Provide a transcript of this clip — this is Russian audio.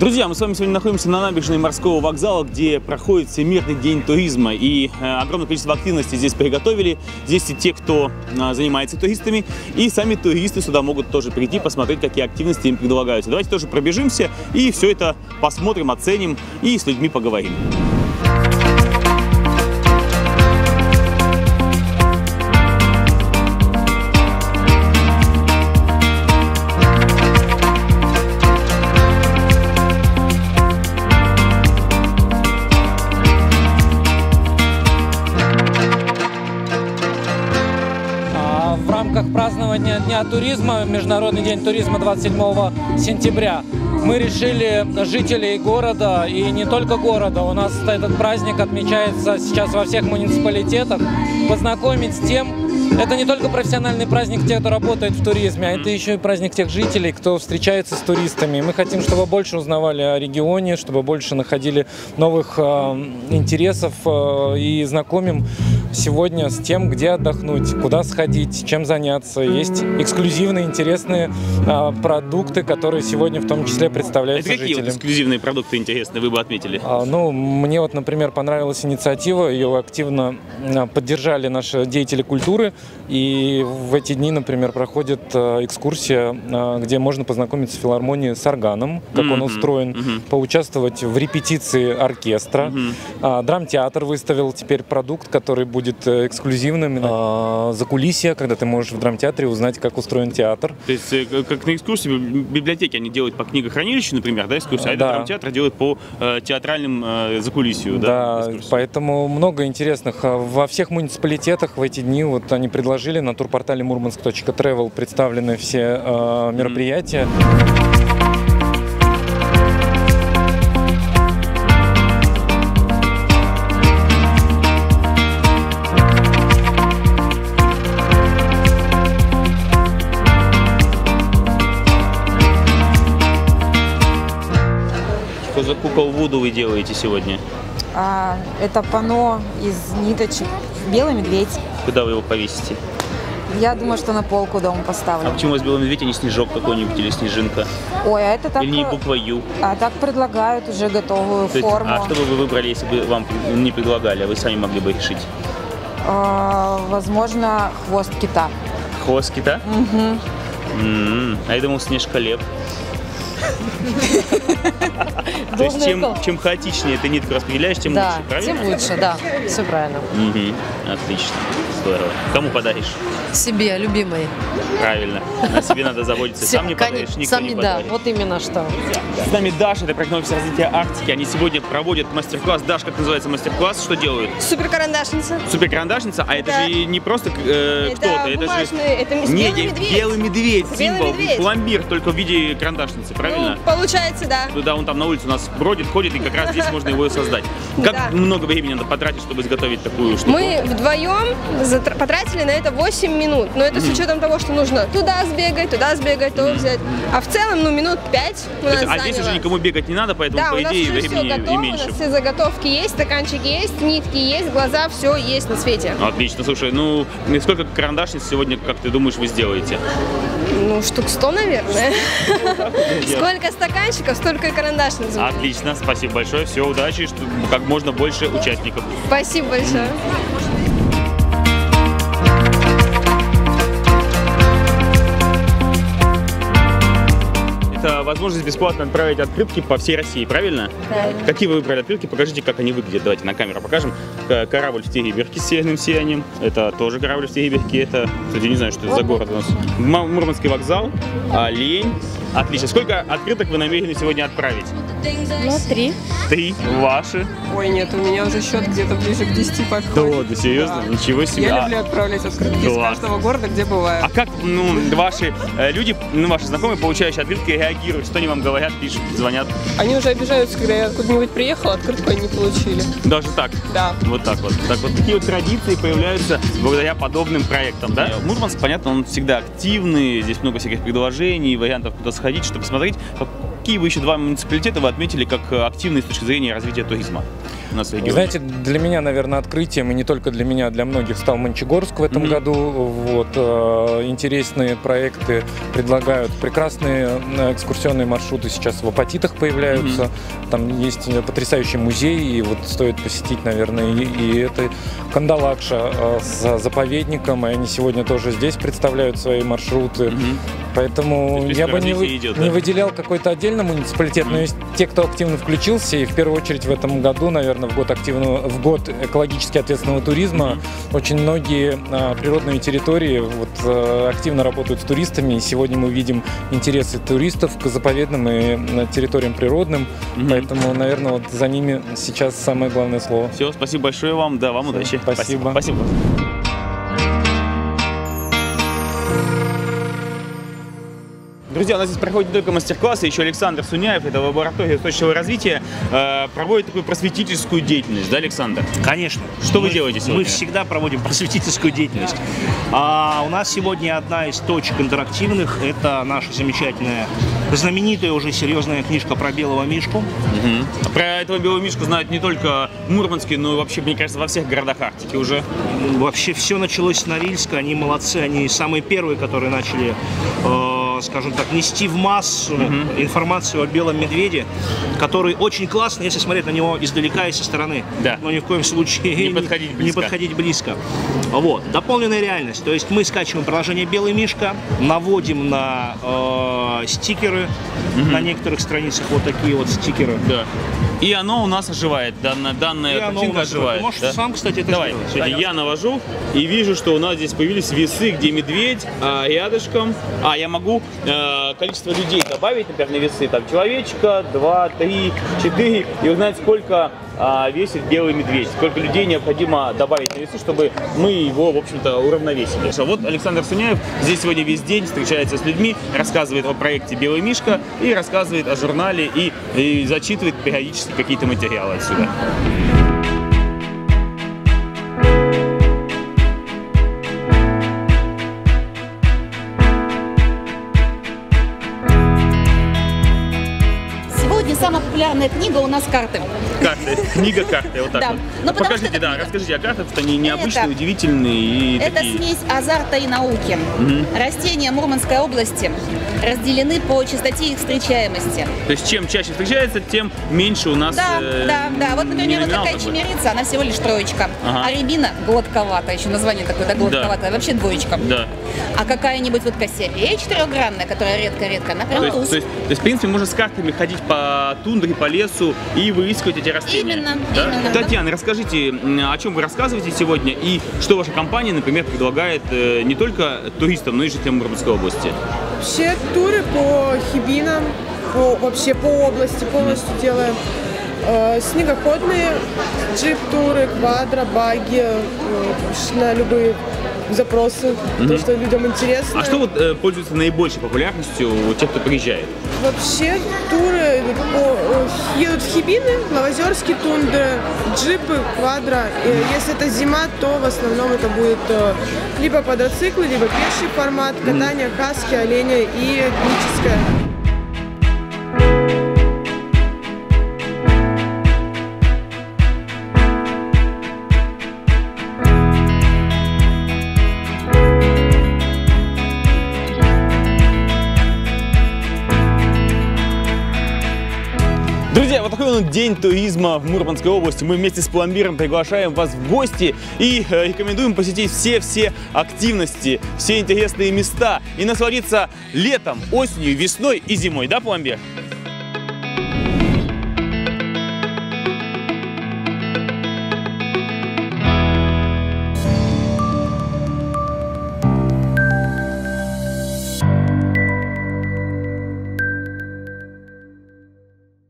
Друзья, мы с вами сегодня находимся на набережной морского вокзала, где проходит Всемирный день туризма. И э, огромное количество активностей здесь приготовили. Здесь и те, кто э, занимается туристами, и сами туристы сюда могут тоже прийти, посмотреть, какие активности им предлагаются. Давайте тоже пробежимся и все это посмотрим, оценим и с людьми поговорим. Рамках празднования Дня туризма, Международный день туризма 27 сентября, мы решили жителей города и не только города, у нас этот праздник отмечается сейчас во всех муниципалитетах, познакомить с тем, это не только профессиональный праздник тех, кто работает в туризме, а это еще и праздник тех жителей, кто встречается с туристами. Мы хотим, чтобы больше узнавали о регионе, чтобы больше находили новых э, интересов э, и знакомим сегодня с тем, где отдохнуть, куда сходить, чем заняться. Есть эксклюзивные, интересные э, продукты, которые сегодня в том числе Это представляются какие вот жителям. эксклюзивные продукты интересные вы бы отметили? А, Ну, мне вот, например, понравилась инициатива, ее активно а, поддержали наши деятели культуры, и в эти дни, например, проходит а, экскурсия, а, где можно познакомиться с филармонией с органом, как он Мгм, устроен, мгм. поучаствовать в репетиции оркестра. А, Драмтеатр выставил теперь продукт, который будет э, эксклюзивным. А, Закулисье, когда ты можешь в драмтеатре узнать, как устроен театр. То есть, э, как на экскурсии в библиотеке они делают по книгохранилищу, например, да, экскурсию, а Да. драмтеатр делает по э, театральным э, закулисью, да, Да, поэтому много интересных. А Во всех муниципалитетах в эти дни вот они предложили на турпортале murmansk.travel представлены все э, мероприятия. Что за кукол Вуду вы делаете сегодня? А, это панно из ниточек. Белый медведь. Куда вы его повесите? Я думаю, что на полку дома А поставлю. почему у вас белый медведь, а не снежок какой-нибудь или снежинка? Ой, а это так, Или не буква Ю? а так предлагают уже готовую То есть, форму. а что бы вы выбрали, если бы вам не предлагали, а вы сами могли бы решить? А, возможно, хвост кита. Хвост кита? Мгм. М, А я думал, снежколеп. То есть чем, чем хаотичнее ты нитку распределяешь, тем Да, лучше, правильно? тем лучше, да, все правильно. Мгм, Отлично, здорово. Кому подаришь? Себе, любимой. Правильно. На себе надо заботиться. Сам не подаришь, никто сам не да, вот именно что. С нами Даша, это офис развития Арктики. Они сегодня проводят мастер-класс. Даш, как называется мастер-класс? Что делают? Супер карандашница. Суперкарандашница? А это Да. же не просто э, Это кто-то, это же... бумажный, это Не, белый медведь. белый медведь, Белый символ, медведь. пломбир, только в виде карандашницы, правильно? Ну, получается, да. Туда он там на улице у нас бродит, ходит, и как раз здесь можно его создать. Как Да. много времени надо потратить, чтобы изготовить такую штуку? Мы вдвоем потратили на это 8 минут. Но это с учетом того, что нужно туда сбегать, туда сбегать, то взять. А в целом, ну, минут 5 у нас а здесь уже никому бегать не надо, поэтому, Да, по у нас идее, времени и готово, у меньше. нас все заготовки есть, стаканчики есть, нитки есть, глаза, все есть на свете. Отлично, слушай, ну и сколько карандашниц сегодня, как ты думаешь, вы сделаете? Ну, штук 100, наверное. Сколько стаканчиков, столько и карандашниц. Отлично, спасибо большое, все, удачи, как можно больше участников. Спасибо большое. Это возможность бесплатно отправить открытки по всей России, правильно? Правильно. Какие вы выбрали открытки? Покажите, как они выглядят. Давайте на камеру покажем. Корабль в Териберке с северным сиянием. Это тоже корабль в Териберке. Это, кстати, не знаю, что это за город у нас. Мурманский вокзал, олень. Отлично. Сколько открыток вы намерены сегодня отправить? Ну, три. Три ваши. Ой, нет, у меня уже счет где-то ближе к 10 подходит. Да, серьезно? Да. Ничего себе. Я А- люблю отправлять открытки из Класс. каждого города, где бываю. А как ну, ваши э, люди, ну, ваши знакомые, получающие открытки, реагируют? Что они вам говорят, пишут, звонят? Они уже обижаются, когда я откуда-нибудь приехала, открытку они не получили. Даже так? Да. Вот так вот. Так вот такие вот традиции появляются благодаря подобным проектам, да? Мурманск, понятно, он всегда активный, здесь много всяких предложений, вариантов, куда сходить, чтобы посмотреть. Какие вы еще два муниципалитета вы отметили как э, активные с точки зрения развития туризма? У нас в регионе? знаете, для меня, наверное, открытием, и не только для меня, а для многих стал Мончегорск в этом Мгм. году. Вот, э, интересные проекты предлагают, прекрасные э, экскурсионные маршруты сейчас в Апатитах появляются. Там есть э, потрясающий музей, и вот стоит посетить, наверное, и, и это Кандалакша э, с заповедником, и они сегодня тоже здесь представляют свои маршруты. Мгм. Поэтому есть я бы не, вы- идет, не да? выделял какой-то отдельный муниципалитет, но есть те, кто активно включился, и в первую очередь в этом году, наверное, в год активного, в год экологически ответственного туризма, очень многие а, природные территории вот, а, активно работают с туристами, и сегодня мы видим интересы туристов к заповедным и территориям природным, Мгм. поэтому, наверное, вот за ними сейчас самое главное слово. Все, спасибо большое вам, да, вам удачи. спасибо. Спасибо. Друзья, у нас здесь проходит не только мастер-классы, еще Александр Суняев, это лаборатория устойчивого развития, э, проводит такую просветительскую деятельность, да, Александр? Конечно. Что вы Мы- делаете сегодня? Мы всегда проводим просветительскую деятельность. А у нас сегодня одна из точек интерактивных. Это наша замечательная, знаменитая уже серьезная книжка про белого мишку. Мгм. Про этого белого мишку знают не только в Мурманске, но и вообще, мне кажется, во всех городах Арктики уже. Вообще все началось с Норильска. Они молодцы. Они самые первые, которые начали, э, скажем так, нести в массу информацию о белом медведе, который очень классный, если смотреть на него издалека и со стороны. Да. Но ни в коем случае Не подходить не близко. подходить близко. Вот. Дополненная реальность. То есть мы скачиваем приложение «Белый мишка», наводим на э, стикеры, на некоторых страницах вот такие вот стикеры. Да. И оно у нас оживает, данная, данная И картинка оживает. Можешь да? сам, кстати, это Давай, сделать. сегодня я навожу и вижу, что у нас здесь появились весы, где медведь, а рядышком. А, я могу э, количество людей добавить, например, на весы. Там человечка, два, три, четыре. И узнать, сколько а, весит белый медведь. Сколько людей необходимо добавить на весы, чтобы мы его, в общем-то, уравновесили. Хорошо, вот Александр Суняев здесь сегодня весь день встречается с людьми, рассказывает о проекте «Белый мишка» и рассказывает о журнале и, и зачитывает периодически какие-то материалы отсюда. Популярная книга у нас карты. Карты, книга карты, вот так Да. вот. Ну, Покажите, это да, книга. расскажите о картах, что они необычные, Это- удивительные и Это такие. смесь азарта и науки. Растения Мурманской области разделены по частоте их встречаемости. То есть чем чаще встречается, тем меньше у нас Да, э, да, да. Вот, например, вот такая такой. она всего лишь троечка. Ага. А рябина гладковатая, еще название такое, да, гладковатая, вообще двоечка. Да. А какая-нибудь вот кассиопея четырехгранная, которая редко-редко, она То прям есть, то, есть, то есть, в принципе, можно с картами ходить по тундре, по лесу и выискивать эти растения. Именно, Да? именно. Татьяна, расскажите, о чем вы рассказываете сегодня и что ваша компания, например, предлагает э, не только туристам, но и жителям Мурманской области? Вообще туры по хибинам, по, вообще по области полностью делаем. Э, снегоходные джип-туры, квадро, баги, э, на любые запросы, то, что людям интересно. А что вот э, пользуется наибольшей популярностью у тех, кто приезжает? Вообще туры по, э, едут в Хибины, Новозерские тундры, джипы, квадро. И если это зима, то в основном это будет э, либо квадроциклы, либо пеший формат, катание хаски, оленя и этническое. Он день туризма в Мурманской области. Мы вместе с пломбиром приглашаем вас в гости и э, рекомендуем посетить все-все активности, все интересные места и насладиться летом, осенью, весной и зимой. Да, пломбир?